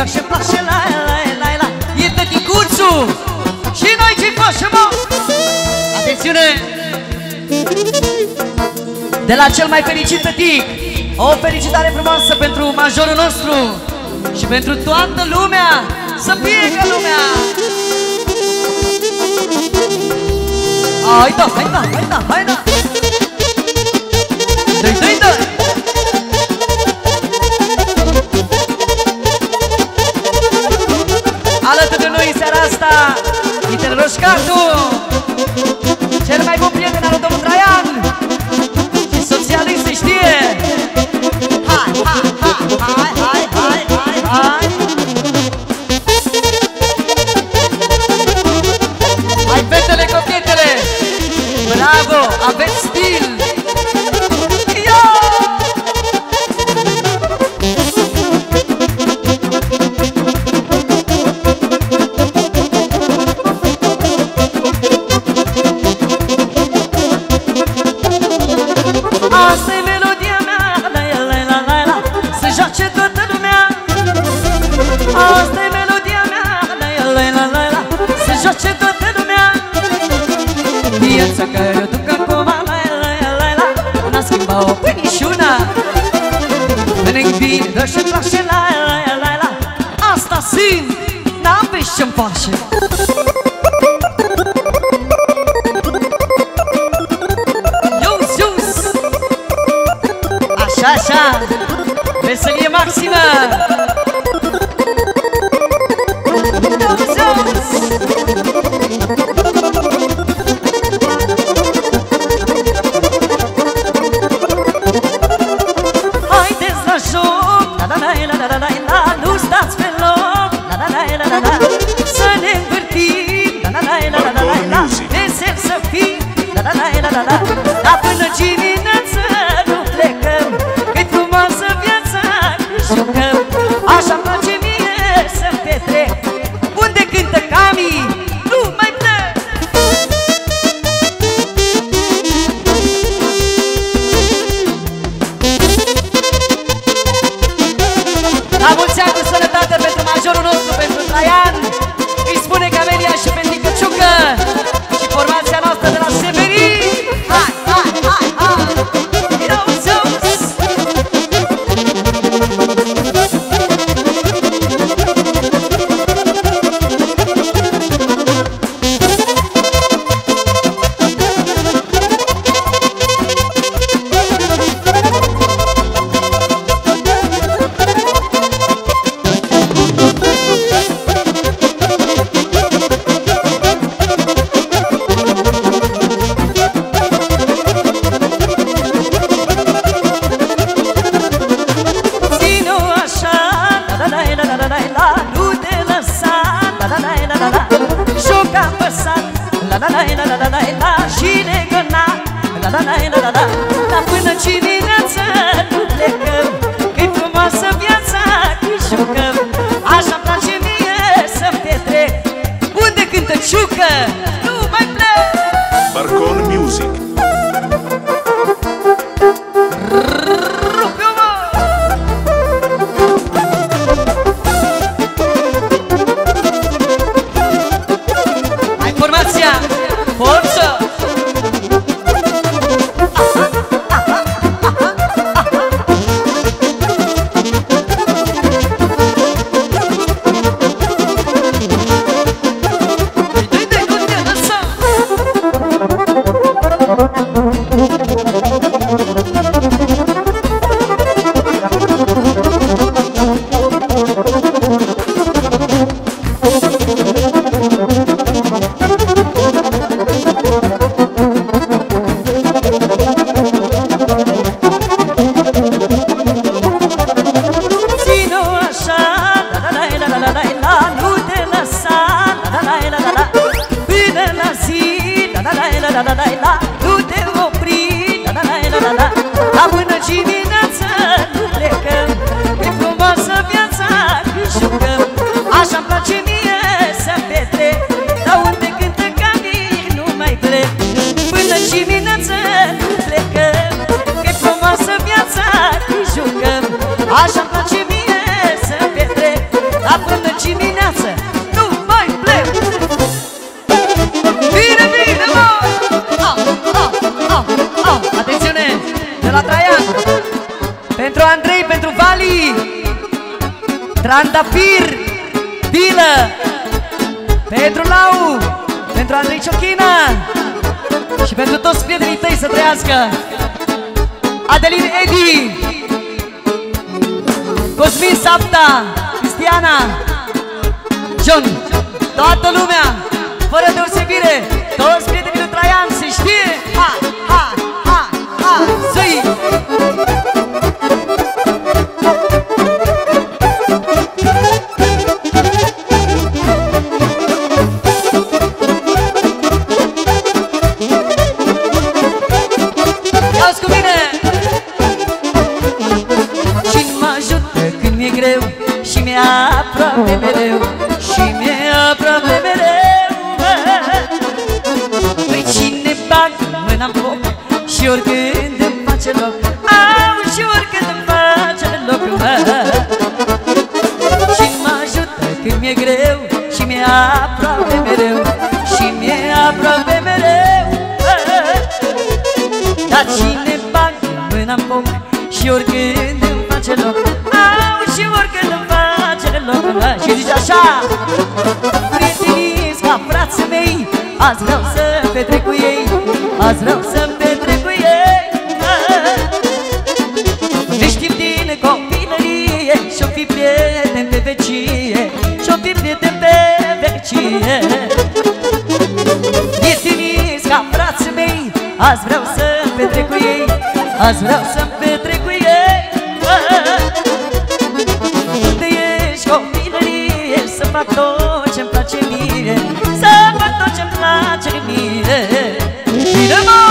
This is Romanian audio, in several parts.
Vreau și-mi place la la la la E tăticuțu Și noi ce facem, mă? Atențiune! De la cel mai fericit tătic O felicitare frumoasă pentru majorul nostru Și pentru toată lumea Să fie ca lumea! Hai da, hai da, hai da, hai da! y te lo. ce toată lumea Viața care o duc acum la la la la N-a schimbat-o pe niciuna Ne-i bine, dă și place la la la la Asta simt, n-am pe ce-mi face. Așa, așa, veselie maximă! Dar până ce dimineață nu plecăm. Că-i frumoasă viața, când jucăm. Așa-mi place mie să-mi petrec Unde cântă ciucă? cansada da. de la Traian. Pentru Andrei, pentru Vali. Trandafir Bilă Pentru Lau Pentru Andrei Ciochina. Și pentru toți prietenii tăi să trăiască. Adelin Edi. Cosmin Sapta Cristiana. John Toată lumea. Fără deosebire Toți prietenii lui Traian se știe. Ha! Așa Prietenii ca frații mei Azi vreau să petrec cu ei Azi vreau să petrec cu ei mă. Ne știm din copilărie Și-o fi prieten pe vecie Și-o fi prieten pe vecie Prietenii ca frații mei Azi vreau să petrec cu ei Azi vreau să petrec fac tot ce-mi place mie Să fac tot ce-mi place mie Bine mă!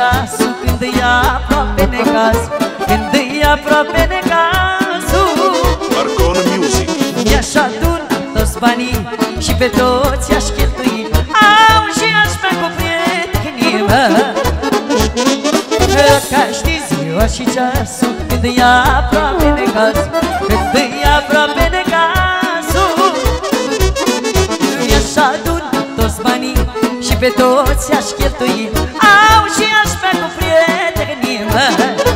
Ceasul Când e aproape necaz Când e aproape necazul. Marcon Music. I-aș aduna toți banii Și pe toți i-aș cheltui. Au și aș bea cu prietenii mă Dacă știți ziua și ceasul Când e aproape necaz pe toți i-aș cheltui. Au și aș bea cu prietenii mă.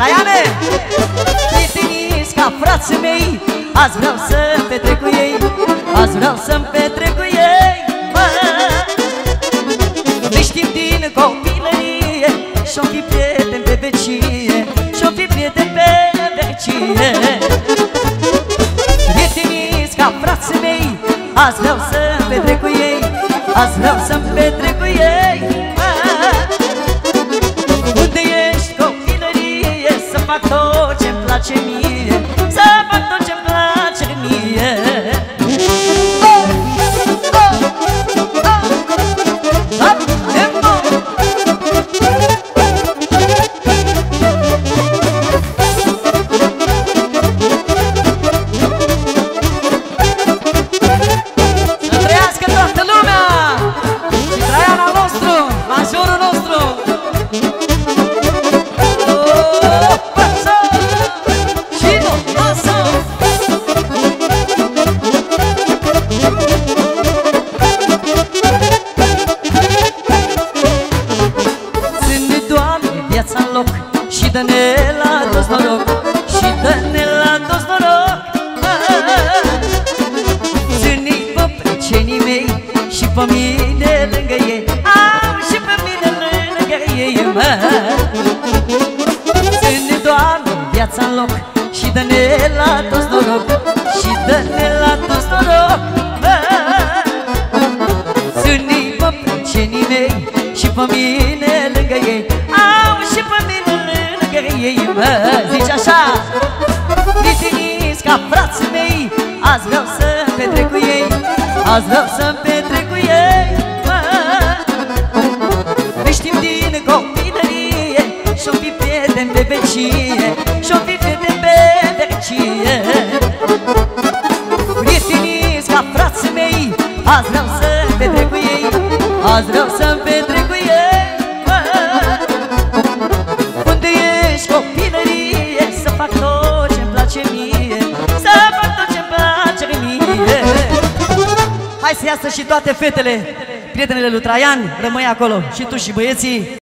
Raiane! Prieteniți ca frații mei Azi vreau să petrec cu ei. Azi vreau să-mi petrec cu ei mă. Ne știm din copilărie Și-o fi prieten pe vecie Și-o fi prieten pe vecie Prieteniți ca frații mei Azi vreau să petrec cu ei. Azi vreau să-mi petrec tot ce-mi lângă ei Am și pe mine lângă ei, mă Ține, Doamne, viața în loc Și dă-ne la toți noroc Și dă-ne la toți noroc mă. Ține-i pe prietenii mei Și pe mine lângă ei Au și pe mine lângă ei Mă zici așa Prietenii ca frații mei Azi vreau să petrec cu ei Azi vreau să petrec veșnicie Și-o vive de pe vecie Prieteniți ca frații mei Azi vreau să petrec cu ei Azi vreau să-mi petrec cu ei mă. Unde ești copilărie Să fac tot ce-mi place mie Să fac tot ce-mi place mie. Hai să iasă și toate fetele Prietenele lui Traian, rămâi acolo Și tu și băieții.